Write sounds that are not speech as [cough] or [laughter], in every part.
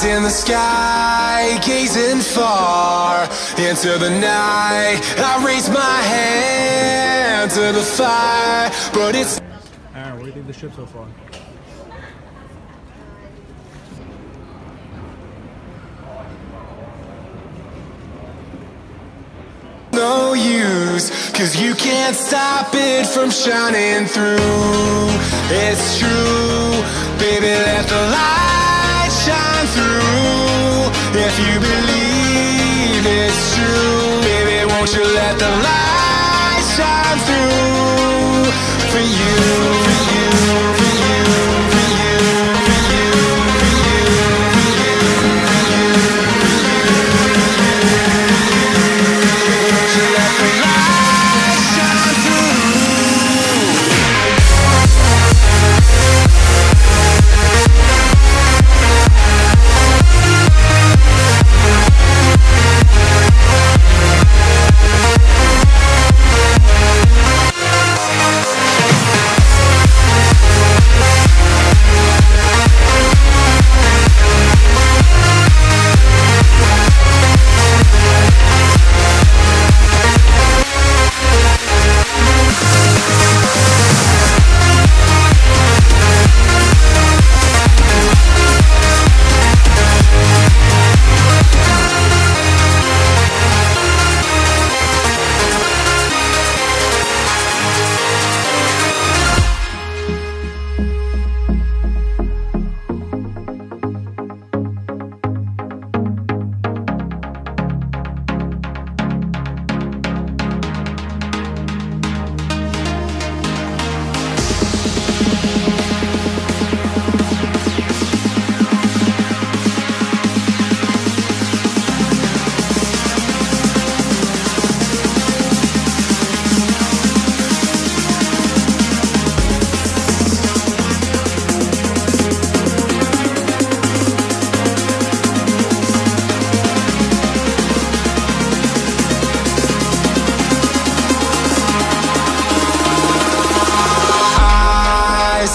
Eyes in the sky, gazing far into the night. I raise my hand to the fire, but it's Aaron, what do you think the ship so far? no use, cause you can't stop it from shining through. It's true, baby, let the light. If you believe it's true, baby, won't you let the light shine through for you,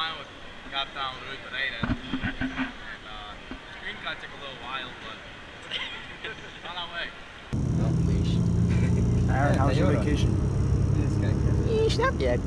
I mean, we're flying with Captain Rui Pereira. And, uh, screen cut took a little while, but [laughs] on our way. Aaron, how was your vacation? Yeesh, not yet.